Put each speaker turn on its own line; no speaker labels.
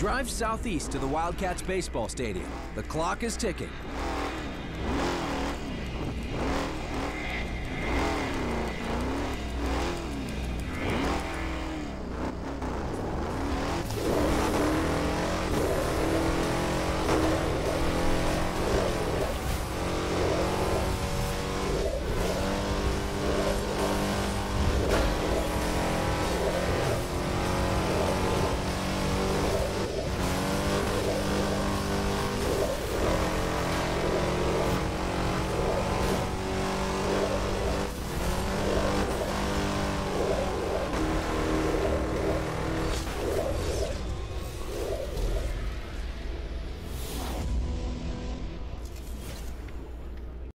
Drive southeast to the Wildcats baseball stadium. The clock is ticking.